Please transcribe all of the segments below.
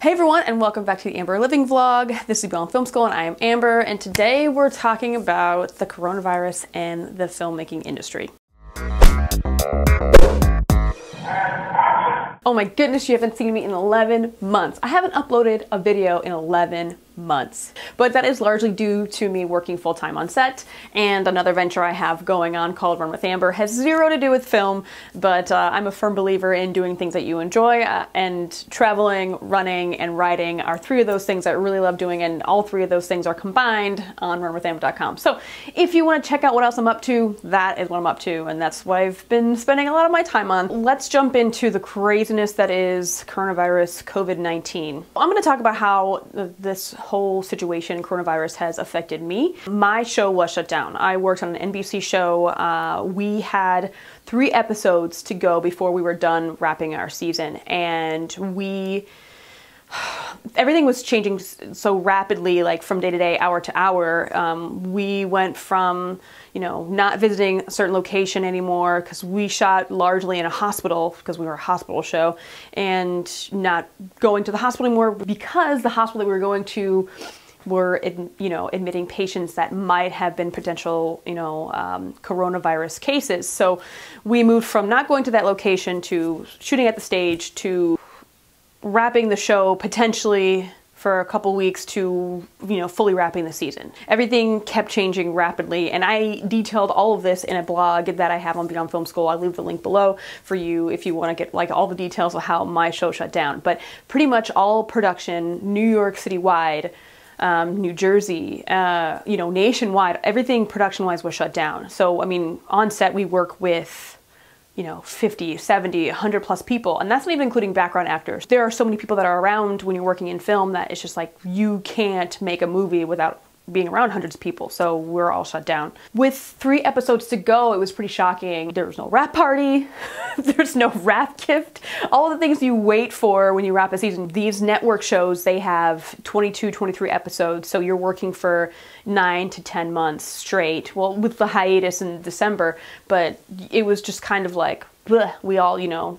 Hey everyone, and welcome back to the Amber Living vlog. This is Beyond Film School, and I am Amber, and today we're talking about the coronavirus and the filmmaking industry. Oh my goodness, you haven't seen me in 11 months. I haven't uploaded a video in 11 months. But that is largely due to me working full time on set and another venture I have going on called Run with Amber has zero to do with film, but uh, I'm a firm believer in doing things that you enjoy uh, and traveling, running, and writing are three of those things I really love doing and all three of those things are combined on runwithamber.com. So if you want to check out what else I'm up to, that is what I'm up to and that's what I've been spending a lot of my time on. Let's jump into the craziness that is coronavirus COVID-19. I'm going to talk about how this whole situation, coronavirus, has affected me. My show was shut down. I worked on an NBC show. Uh, we had three episodes to go before we were done wrapping our season, and we everything was changing so rapidly like from day to day hour to hour. Um, we went from you know not visiting a certain location anymore because we shot largely in a hospital because we were a hospital show and not going to the hospital anymore because the hospital that we were going to were you know admitting patients that might have been potential you know um, coronavirus cases. So we moved from not going to that location to shooting at the stage to wrapping the show potentially for a couple weeks to you know fully wrapping the season. Everything kept changing rapidly and i detailed all of this in a blog that i have on beyond film school. I'll leave the link below for you if you want to get like all the details of how my show shut down. But pretty much all production new york city wide um, New Jersey, uh, you know, nationwide, everything production wise was shut down. So, I mean, on set, we work with you know 50 70 100 plus people. And that's not even including background actors. There are so many people that are around when you're working in film that it's just like you can't make a movie without being around hundreds of people, so we're all shut down. With three episodes to go, it was pretty shocking. There was no wrap party, there's no wrap gift, all the things you wait for when you wrap a season. These network shows, they have 22, 23 episodes, so you're working for nine to 10 months straight. Well, with the hiatus in December, but it was just kind of like, we all, you know,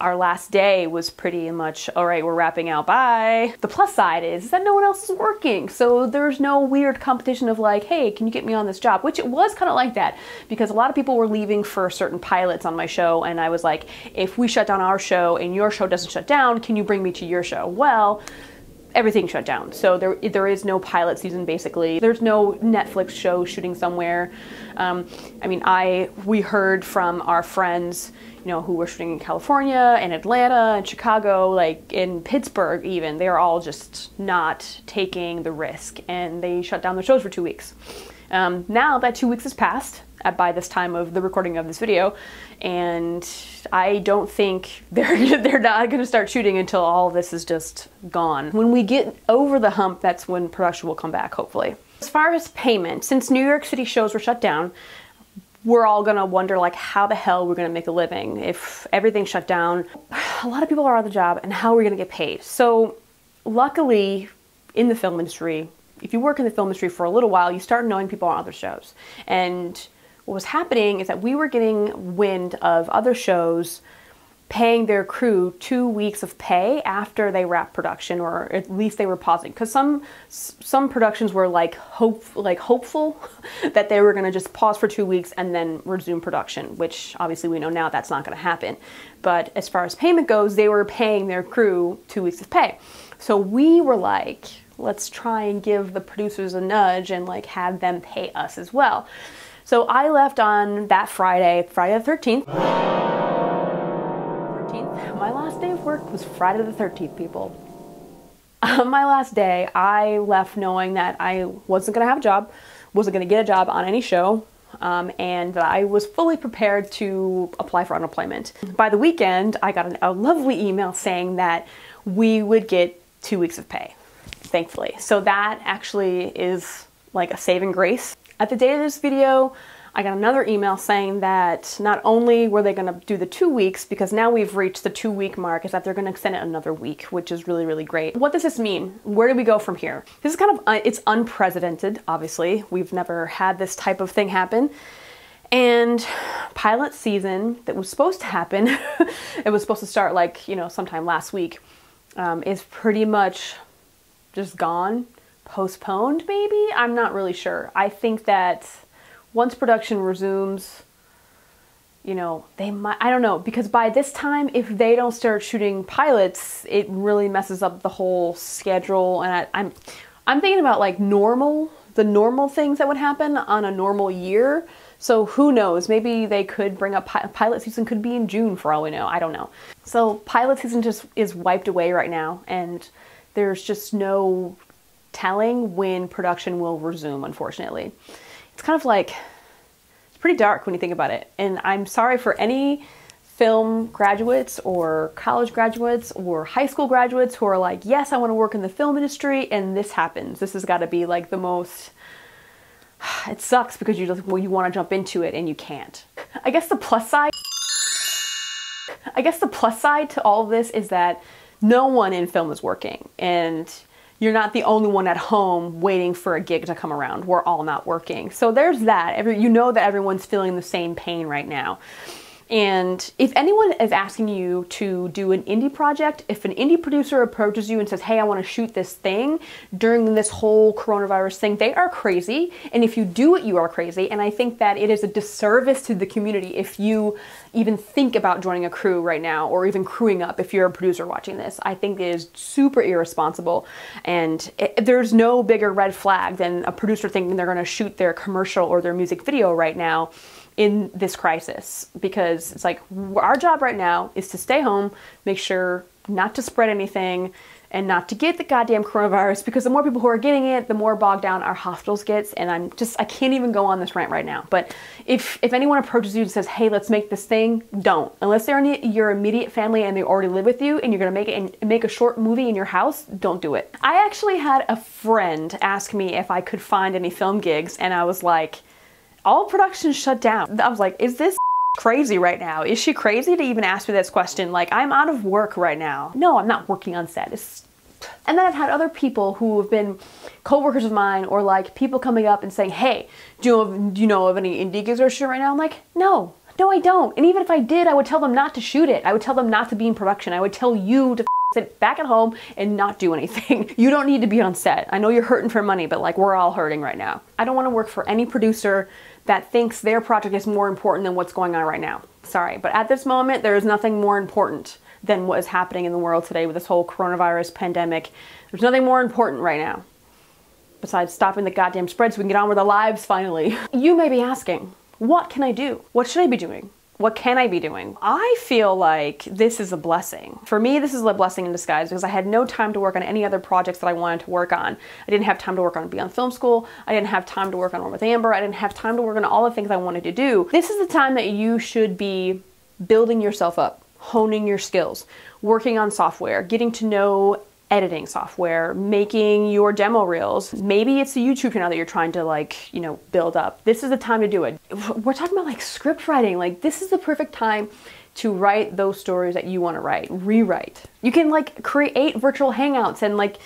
our last day was pretty much, all right, we're wrapping out, bye. The plus side is that no one else is working. So there's no weird competition of like, hey, can you get me on this job? Which it was kind of like that because a lot of people were leaving for certain pilots on my show. And I was like, if we shut down our show and your show doesn't shut down, can you bring me to your show? Well, everything shut down. So there there is no pilot season basically. There's no Netflix show shooting somewhere. Um, I mean, I we heard from our friends, you know, who were shooting in California and Atlanta and Chicago, like in Pittsburgh even. They're all just not taking the risk, and they shut down their shows for two weeks. Um, now that two weeks has passed, at, by this time of the recording of this video, and I don't think they're they're not going to start shooting until all this is just gone. When we get over the hump, that's when production will come back, hopefully. As far as payment, since New York City shows were shut down, we're all gonna wonder like how the hell we're gonna make a living if everything's shut down. A lot of people are out of the job, and how are we gonna get paid? So, luckily, in the film industry, if you work in the film industry for a little while, you start knowing people on other shows, and what was happening is that we were getting wind of other shows paying their crew two weeks of pay after they wrapped production, or at least they were pausing. Because some some productions were like hope like hopeful that they were going to just pause for two weeks and then resume production, which obviously we know now that's not going to happen. But as far as payment goes, they were paying their crew two weeks of pay. So we were like, let's try and give the producers a nudge and like have them pay us as well. So I left on that Friday, Friday the 13th. 13th. My last day of work was Friday the 13th, people. On my last day, I left knowing that I wasn't going to have a job, wasn't going to get a job on any show, um, and I was fully prepared to apply for unemployment. By the weekend, I got an, a lovely email saying that we would get two weeks of pay, thankfully. So that actually is like a saving grace. At the date of this video, I got another email saying that not only were they going to do the two weeks, because now we've reached the two week mark, is that they're going to extend it another week, which is really, really great. What does this mean? Where do we go from here? This is kind of, uh, it's unprecedented, obviously. We've never had this type of thing happen. And pilot season that was supposed to happen, it was supposed to start like, you know, sometime last week, um, is pretty much just gone, postponed, maybe. I'm not really sure. I think that once production resumes, you know, they might, I don't know, because by this time, if they don't start shooting pilots, it really messes up the whole schedule. And I, I'm, I'm thinking about like normal, the normal things that would happen on a normal year. So who knows? Maybe they could bring up pi- pilot season could be in June for all we know. I don't know. So pilot season just is wiped away right now, and there's just no telling when production will resume. Unfortunately, it's kind of like it's pretty dark when you think about it. And I'm sorry for any film graduates or college graduates or high school graduates who are like, yes, I want to work in the film industry, and this happens. This has got to be like the most it sucks because you just well you want to jump into it and you can't. I guess the plus side I guess the plus side to all of this is that no one in film is working and you're not the only one at home waiting for a gig to come around. We're all not working. So there's that. Every, you know that everyone's feeling the same pain right now. And if anyone is asking you to do an indie project, if an indie producer approaches you and says, Hey, I want to shoot this thing during this whole coronavirus thing, they are crazy. And if you do it, you are crazy. And I think that it is a disservice to the community if you even think about joining a crew right now or even crewing up if you're a producer watching this. I think it is super irresponsible. And it, there's no bigger red flag than a producer thinking they're going to shoot their commercial or their music video right now in this crisis because it's like our job right now is to stay home, make sure not to spread anything and not to get the goddamn coronavirus because the more people who are getting it, the more bogged down our hospitals gets and I'm just I can't even go on this rant right now. But if if anyone approaches you and says, "Hey, let's make this thing," don't. Unless they're in your immediate family and they already live with you and you're going to make it and make a short movie in your house, don't do it. I actually had a friend ask me if I could find any film gigs and I was like, all production shut down. I was like, is this crazy right now? Is she crazy to even ask me this question? Like, I'm out of work right now. No, I'm not working on set. It's... And then I've had other people who have been coworkers of mine or like people coming up and saying, hey, do you know, do you know of any indie gigs or shit right now? I'm like, no, no, I don't. And even if I did, I would tell them not to shoot it. I would tell them not to be in production. I would tell you to sit back at home and not do anything. You don't need to be on set. I know you're hurting for money, but like we're all hurting right now. I don't want to work for any producer that thinks their project is more important than what's going on right now. Sorry, but at this moment, there is nothing more important than what is happening in the world today with this whole coronavirus pandemic. There's nothing more important right now besides stopping the goddamn spread so we can get on with our lives finally. You may be asking, what can I do? What should I be doing? What can I be doing? I feel like this is a blessing. For me, this is a blessing in disguise because I had no time to work on any other projects that I wanted to work on. I didn't have time to work on Beyond Film School. I didn't have time to work on Run with Amber. I didn't have time to work on all the things I wanted to do. This is the time that you should be building yourself up, honing your skills, working on software, getting to know editing software, making your demo reels. Maybe it's a YouTube channel that you're trying to like, you know, build up. This is the time to do it. We're talking about like script writing. Like this is the perfect time to write those stories that you want to write, rewrite. You can like create virtual hangouts and like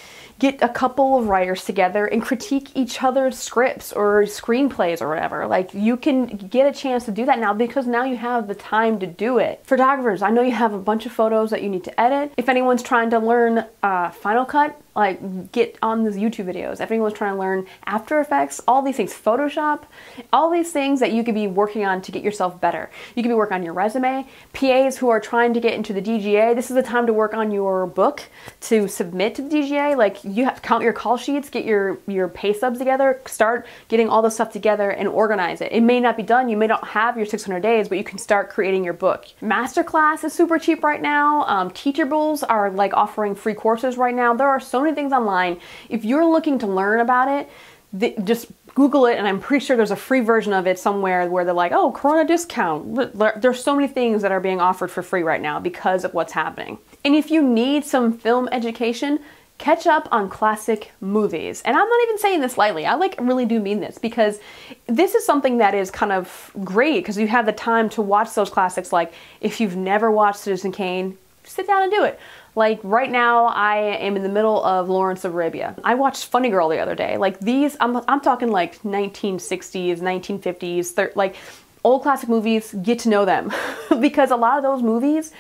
get a couple of writers together and critique each other's scripts or screenplays or whatever. Like you can get a chance to do that now because now you have the time to do it. Photographers, I know you have a bunch of photos that you need to edit. If anyone's trying to learn uh, Final Cut, like get on these YouTube videos. If anyone's trying to learn After Effects, all these things, Photoshop, all these things that you could be working on to get yourself better. You could be working on your resume. PAs who are trying to get into the DGA, this is the time to work on your book to submit to the DGA. Like you have to count your call sheets, get your your pay subs together, start getting all the stuff together and organize it. It may not be done. You may not have your 600 days, but you can start creating your book. Masterclass is super cheap right now. Um, Teachables are like offering free courses right now. There are so many things online. If you're looking to learn about it, th- just Google it, and I'm pretty sure there's a free version of it somewhere where they're like, oh, Corona discount. There's so many things that are being offered for free right now because of what's happening. And if you need some film education, catch up on classic movies. And I'm not even saying this lightly. I like really do mean this because this is something that is kind of great because you have the time to watch those classics. Like if you've never watched Citizen Kane, sit down and do it. Like right now, I am in the middle of Lawrence of Arabia. I watched Funny Girl the other day. Like these, I'm, I'm talking like 1960s, 1950s, thir- like old classic movies, get to know them. because a lot of those movies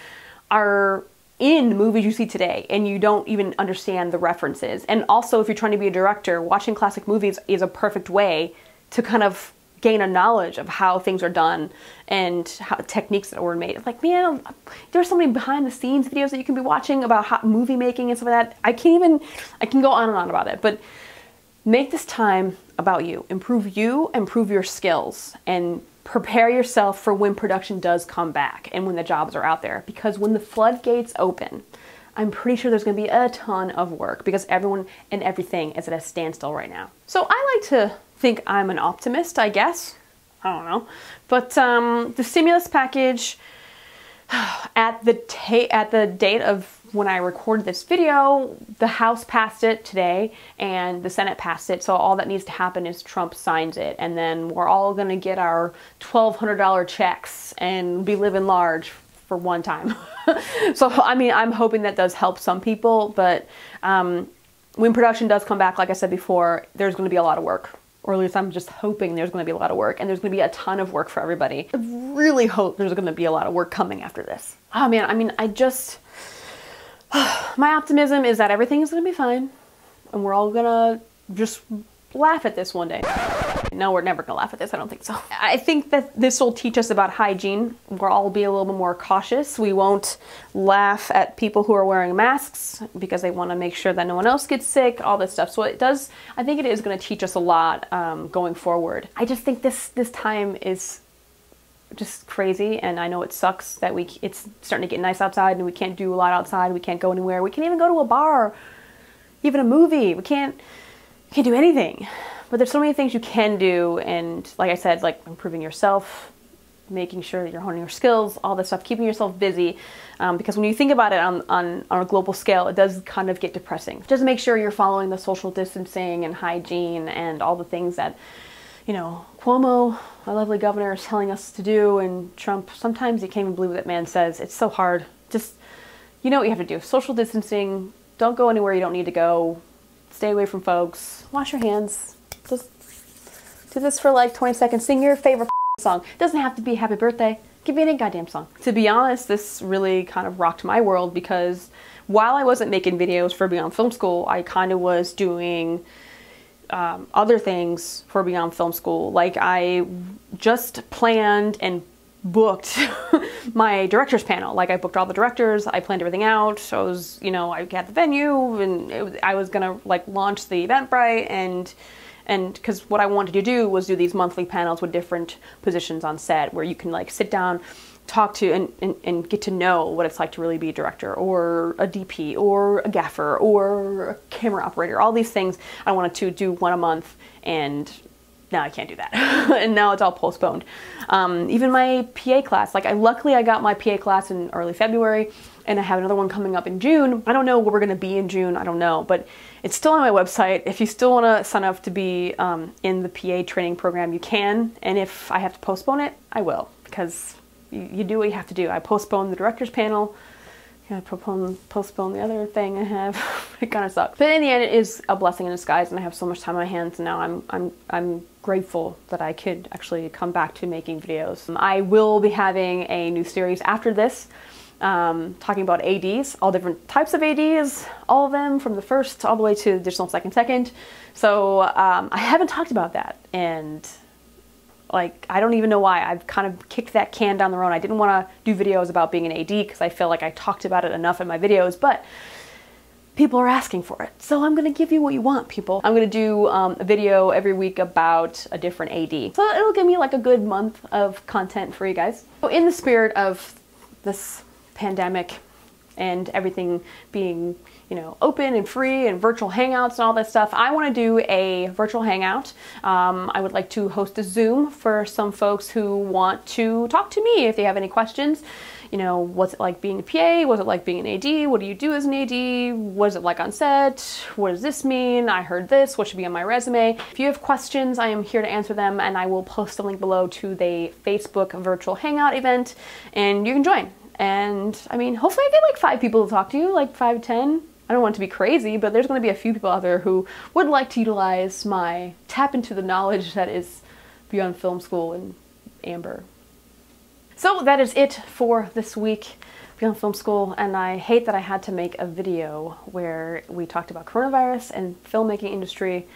are in movies you see today and you don't even understand the references. And also, if you're trying to be a director, watching classic movies is a perfect way to kind of gain a knowledge of how things are done and how techniques that were made. Like, man, there's so many behind the scenes videos that you can be watching about how, movie making and stuff like that. I can't even, I can go on and on about it, but make this time about you. Improve you, improve your skills, and prepare yourself for when production does come back and when the jobs are out there. Because when the floodgates open, I'm pretty sure there's going to be a ton of work because everyone and everything is at a standstill right now. So I like to think I'm an optimist, I guess. I don't know. But um, the stimulus package at the at the date of when I recorded this video, the House passed it today and the Senate passed it. So all that needs to happen is Trump signs it, and then we're all going to get our $1,200 checks and be living large for one time. so I mean, I'm hoping that does help some people, but um, when production does come back, like I said before, there's going to be a lot of work or at least I'm just hoping there's going to be a lot of work and there's going to be a ton of work for everybody. I really hope there's going to be a lot of work coming after this. Oh man, I mean, I just, my optimism is that everything is going to be fine and we're all going to just laugh at this one day. No, we're never gonna laugh at this. I don't think so. I think that this will teach us about hygiene. We'll all be a little bit more cautious. We won't laugh at people who are wearing masks because they want to make sure that no one else gets sick. All this stuff. So it does. I think it is to teach us a lot um, going forward. I just think this this time is just crazy and I know it sucks that we it's starting to get nice outside and we can't do a lot outside. We can't go anywhere. We can't even go to a bar, even a movie. We can't we can't do anything. But there's so many things you can do, and like I said, like improving yourself, making sure you're honing your skills, all this stuff, keeping yourself busy. Um, because when you think about it on, on, on a global scale, it does kind of get depressing. Just make sure you're following the social distancing and hygiene and all the things that, you know, Cuomo, our lovely governor, is telling us to do, and Trump, sometimes you can't even believe what that man says. It's so hard. Just, you know what you have to do. Social distancing, don't go anywhere you don't need to go, stay away from folks, wash your hands, just do this for like 20 seconds. Sing your favorite song. It doesn't have to be happy birthday. Give me any goddamn song. To be honest, this really kind of rocked my world because while I wasn't making videos for Beyond Film School, I kind of was doing um, other things for Beyond Film School. Like I just planned and booked my directors panel. Like I booked all the directors, I planned everything out. So I was, you know, I had the venue and was, I was gonna like launch the Eventbrite and and because what I wanted to do was do these monthly panels with different positions on set where you can like sit down talk to and, and, and, get to know what it's like to really be a director or a DP or a gaffer or a camera operator, all these things. I wanted to do one a month and now I can't do that. and now it's all postponed. Um, even my PA class, like I luckily I got my PA class in early February and I have another one coming up in June. I don't know where we're gonna be in June, I don't know, but it's still on my website. If you still want to sign up to be um, in the PA training program, you can. And if I have to postpone it, I will because you, you do what you have to do. I postponed the director's panel. I postpone, postpone the other thing I have. it kind of sucks. But in the end, it is a blessing in disguise, and I have so much time on my hands. Now I'm I'm I'm grateful that I could actually come back to making videos. I will be having a new series after this um, talking about ADs, all different types of ADs, all of them from the first all the way to the additional second second. So um, I haven't talked about that, and like I don't even know why. I've kind of kicked that can down the road. I didn't want to do videos about being an AD because I feel like I talked about it enough in my videos, but people are asking for it. So I'm gonna give you what you want, people. I'm gonna do um, a video every week about a different AD. So it'll give me like a good month of content for you guys. So in the spirit of this pandemic and everything being you know open and free and virtual hangouts and all that stuff i want to do a virtual hangout. Um, i would like to host a zoom for some folks who want to talk to me if they have any questions. You know what's it like being a pa what's it like being an ad what do you do as an ad what is it like on set? What does this mean? I heard this. What should be on my resume? If you have questions i am here to answer them and i will post a link below to the facebook virtual hangout event and you can join and I mean, hopefully I get like five people to talk to you, like five, ten. I don't want to be crazy, but there's going to be a few people out there who would like to utilize my tap into the knowledge that is beyond film school and Amber. So that is it for this week. Beyond Film School, and I hate that I had to make a video where we talked about coronavirus and filmmaking industry.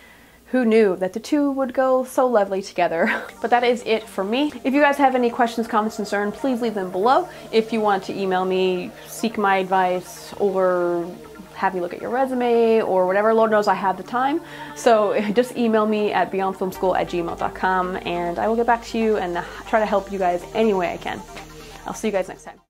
Who knew that the two would go so lovely together? but that is it for me. If you guys have any questions, comments, concerns, please leave them below. If you want to email me, seek my advice, or have me look at your resume or whatever. Lord knows I have the time. So just email me at beyondfilmschool at gmail.com and I will get back to you and try to help you guys any way I can. I'll see you guys next time.